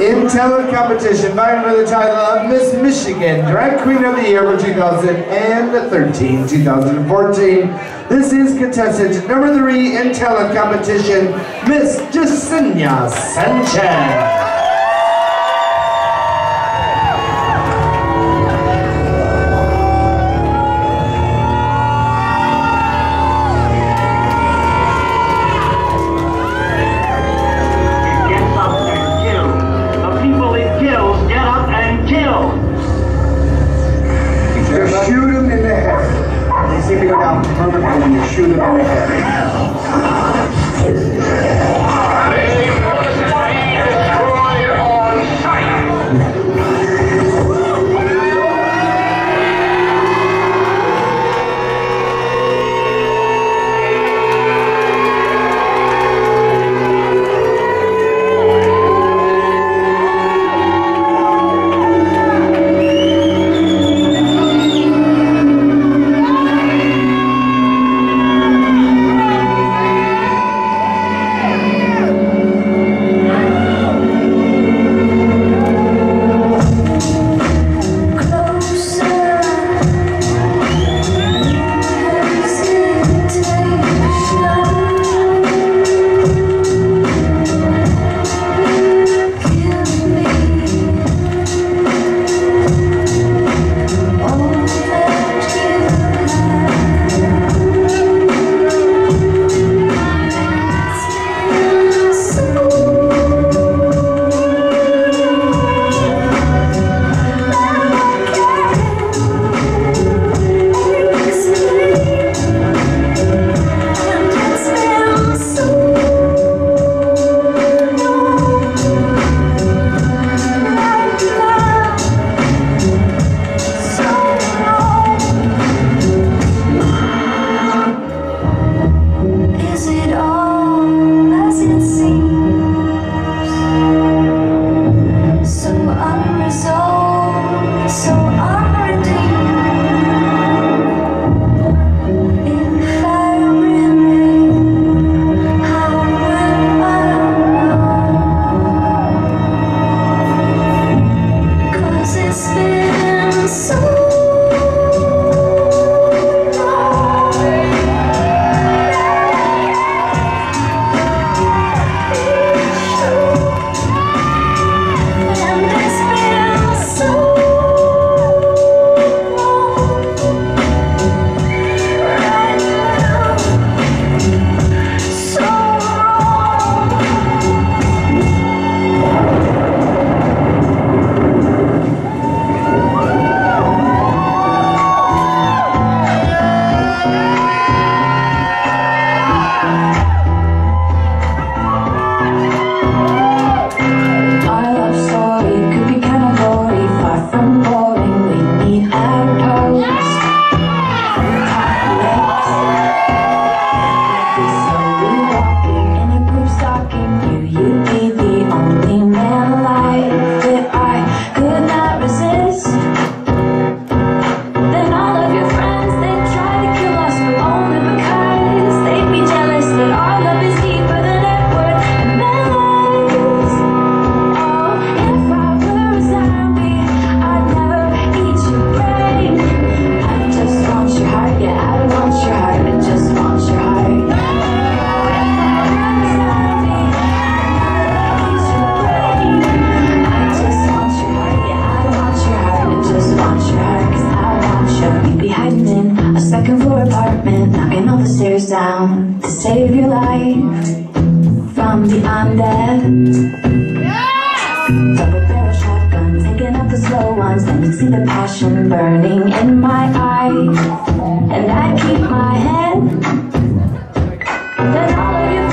in talent competition vying for the title of Miss Michigan Drag Queen of the Year for 2013-2014. This is contestant number three in talent competition, Miss Jasinya Sanchez. Shoot it in the head. be hyping A second floor apartment Knocking all the stairs down To save your life From the undead yes! Double barrel shotgun Taking out the slow ones Then you see the passion burning in my eyes And I keep my head Then all of you